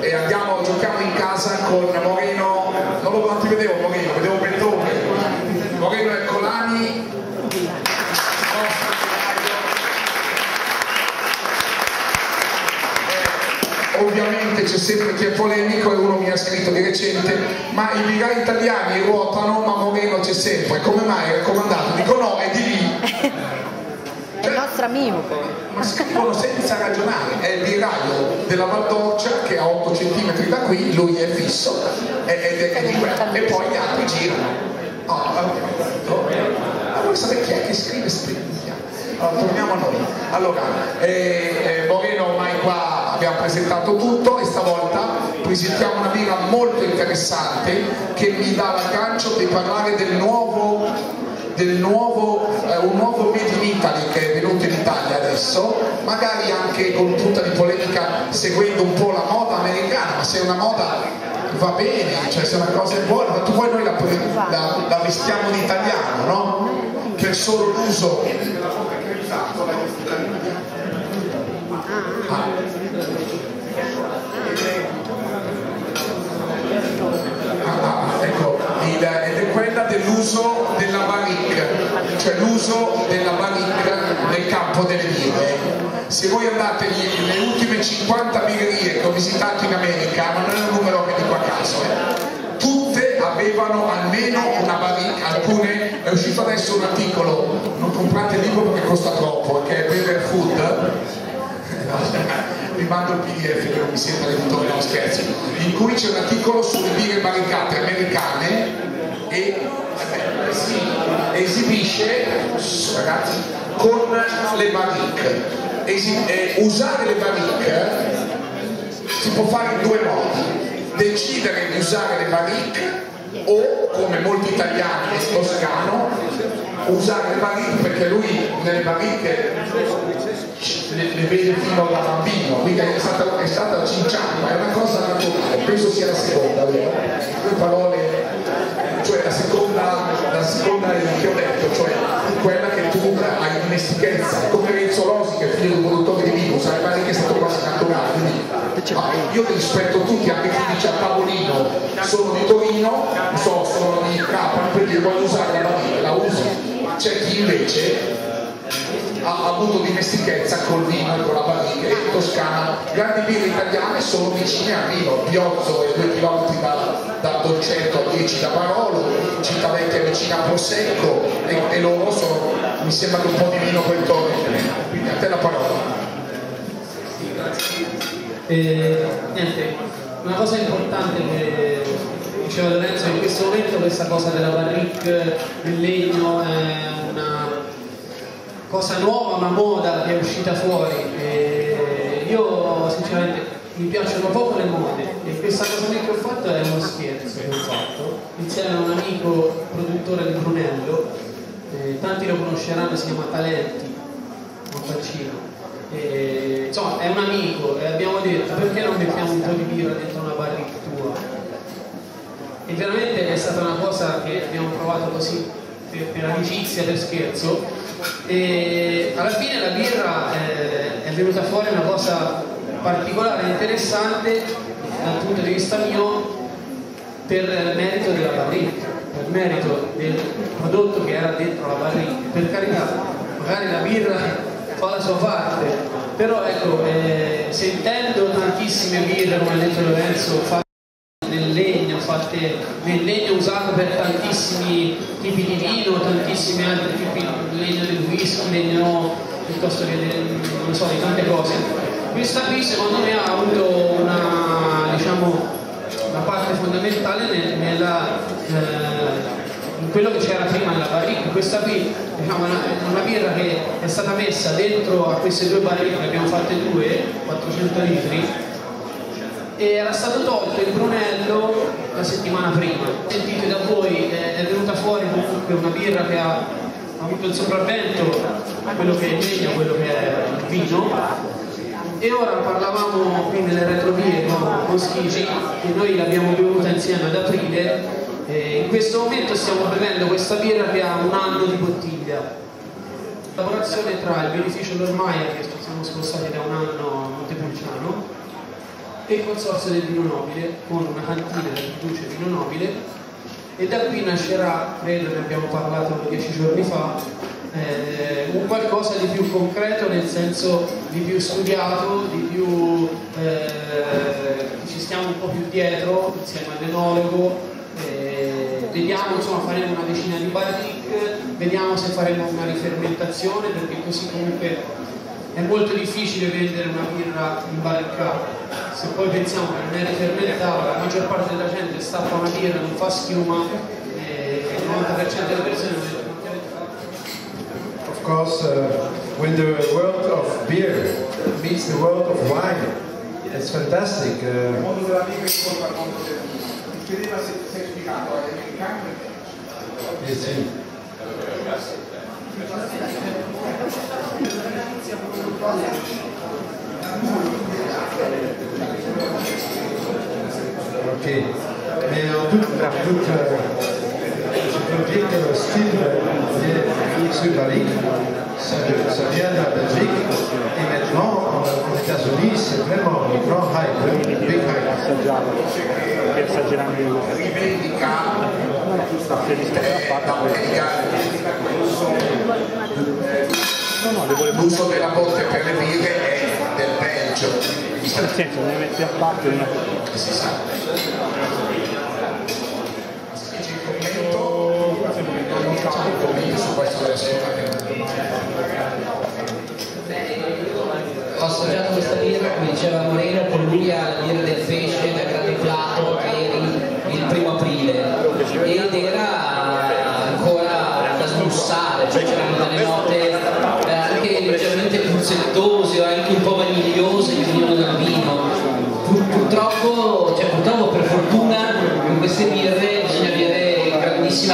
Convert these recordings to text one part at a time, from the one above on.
e andiamo, giochiamo in casa con Moreno, non, lo, non ti vedevo Moreno, vedevo Bettone, Moreno Ercolani, eh, ovviamente c'è sempre chi è polemico e uno mi ha scritto di recente ma i virai italiani ruotano ma Moreno c'è sempre. Come mai? È raccomandato? dico no è di lì nostro amico. Ma scrivono senza ragionare, è il viraio della Valdorcia che a 8 cm da qui, lui è fisso ed è, è di e poi gli altri girano. Oh, allora, vuoi sapere chi è che scrive Sprintia? Allora, torniamo a noi. Allora, eh, eh, Moreno ormai qua abbiamo presentato tutto e stavolta presentiamo una birra molto interessante che mi dà l'aggancio di parlare del nuovo nuovo, eh, un nuovo Made in Italy che è venuto in Italia adesso, magari anche con tutta di polemica seguendo un po' la moda americana, ma se una moda va bene, cioè se una cosa è buona, tu poi noi la, la, la vestiamo in italiano, no? Per solo l'uso. Ah. Ah, ecco, il, ed è quella dell'uso della barrique, cioè l'uso della barrique nel campo delle birre. Se voi andate nelle ultime 50 birrerie che ho visitato in America, non è un numero che dico a caso, eh, tutte avevano almeno una barrique, alcune, è uscito adesso un articolo, non comprate il libro perché costa troppo, che è Better Food, vi mando il pdf che non mi sembra l'editore, non scherzi, in cui c'è un articolo sulle birre barricate americane e si esibisce ragazzi, con le barrique. Esi eh, usare le barrique si può fare in due modi, decidere di usare le barrique o come molti italiani nel toscano usare le barrique perché lui nelle barrique le, le vede fino da bambino quindi è stata, è stata cinciata ma è una cosa naturale penso sia la seconda vero? due parole cioè la seconda, la seconda che ho detto cioè quella che tu hai dimestichezza come Renzo Rosi che è figlio di un produttore di vino usare le barrique è stato quasi quindi ah, io rispetto tutti anche chi dice a tavolino sono di Torino non so sono di Capri perché voglio usare la barrique la uso c'è chi invece ha avuto dimestichezza col vino e con la barrica in Toscana grandi birre italiane sono vicine al vino. Piozzo è due chilometri da, da Dolcetto a 10 da Barolo Cittavecchia è vicina a Prosecco e, e, loro sono mi sembra che un po' di vino quel torno quindi a te la parola. Eh, niente, una cosa importante che diceva Lorenzo in questo momento questa cosa della barrique il legno è una cosa nuova, una moda che è uscita fuori e io sinceramente mi piacciono poco le mode e questa cosa che ho fatto è uno scherzo che ho fatto insieme a un amico produttore di Brunello eh, tanti lo conosceranno si chiama Talenti eh, insomma è un amico e abbiamo detto perché non mettiamo un po' di birra dentro una barrica e veramente è stata una cosa che abbiamo provato così per, per amicizia, per scherzo. E alla fine la birra eh, è venuta fuori una cosa particolare interessante dal punto di vista mio per merito della barrica per merito del prodotto che era dentro la barrica per carità magari la birra fa la sua parte però ecco eh, sentendo tantissime birre come ha detto Lorenzo fatte nel legno fatte nel legno usato per tantissimi tipi di vino tantissimi altri tipi di legno del whisky legno piuttosto che non so di tante cose questa qui secondo me ha avuto una diciamo una parte fondamentale nel, nella eh, in quello che c'era prima nella barrica. Questa qui diciamo, è una, una, birra che è stata messa dentro a queste due barriche, ne abbiamo fatte due, 400 litri, e era stato tolto il brunello la settimana prima. Sentite da voi, è venuta fuori comunque una birra che ha avuto il sopravvento quello che è il legno, quello che è il vino. E ora parlavamo qui nelle retrovie con, con Schigi, che noi l'abbiamo bevuta insieme ad aprile eh, in questo momento stiamo bevendo questa birra che ha un anno di bottiglia. Lavorazione tra il beneficio Lormaier, che siamo spostati da un anno a Montepulciano, e il Consorzio del Vino Nobile con una cantina che produce vino nobile. E da qui nascerà, credo ne abbiamo parlato dieci giorni fa, eh, un qualcosa di più concreto nel senso di più studiato, di più eh, ci stiamo un po' più dietro insieme all'enologo eh, vediamo insomma faremo una decina di barrique vediamo se faremo una rifermentazione perché così comunque è molto difficile vendere una birra in barricata se poi pensiamo che non è rifermentata la maggior parte della gente stappa una birra non fa schiuma e il 90% delle persone non è Of course, uh, when the world of beer meets the world of wine, it's fantastic. Il Uh, mondo della birra incontra il mondo del vino. Mi chiedeva se ti sei spiegato agli americani yes, Ok. Mais en tout, en tout euh, je peux dire que le style sur Paris, ça, ça vient de la Belgique, et maintenant aux États-Unis c'est vraiment un grand hype, un big hype. l'uso della botte per le birre è del Belgio. Nel senso le metti a parte una assaggiato questa birra, come diceva Moreno, con lui alla birra del pesce da grande plato il primo aprile. Ed era ancora da smussare, cioè c'erano delle note eh, anche leggermente puzzettose o anche un po'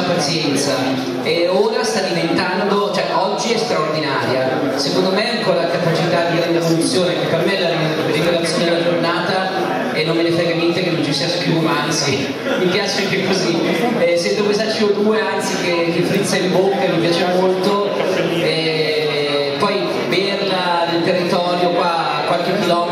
pazienza. E ora sta diventando, cioè oggi è straordinaria, secondo me ancora la capacità di evoluzione che per me è la rivelazione della giornata e non me ne frega niente che non ci sia schiuma, anzi mi piace anche così, Eh, sento questa CO2 anzi che, che frizza in bocca, mi piace molto, e poi berla nel territorio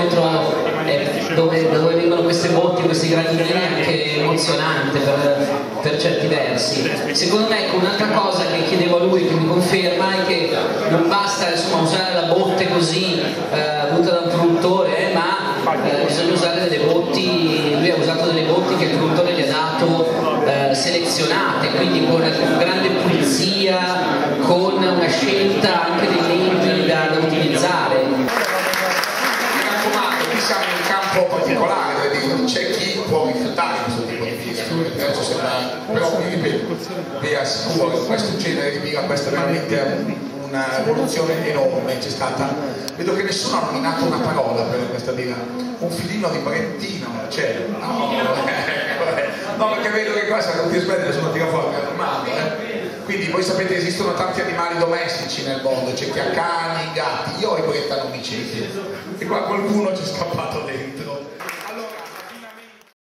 chilometro eh, dove, da dove vengono queste botti, questi granulini è anche emozionante per, per certi versi. Secondo me ecco, un'altra cosa che chiedevo a lui che mi conferma è che non basta insomma, usare la botte così eh, avuta da un produttore, eh, ma eh, bisogna usare delle botti, lui ha usato delle botti che il produttore gli ha dato eh, selezionate, quindi con grande pulizia, con una scelta anche dei tempi da, da utilizzare. Mi raccomando, qui siamo in un campo dove dico, c'è chi può rifiutare questo tipo di birra, sembra, però vi ripeto, vi assicuro che questo genere di birra, questa è veramente una evoluzione enorme, c'è stata, vedo che nessuno ha nominato una parola per questa birra, un filino di Brentino, c'è, no, no perché vedo che qua se non ti smetti nessuno tira fuori, è normale, eh? Quindi voi sapete che esistono tanti animali domestici nel mondo, c'è chi ha cani, gatti, io ho i bretta non mi citi, e qua qualcuno ci è scappato dentro.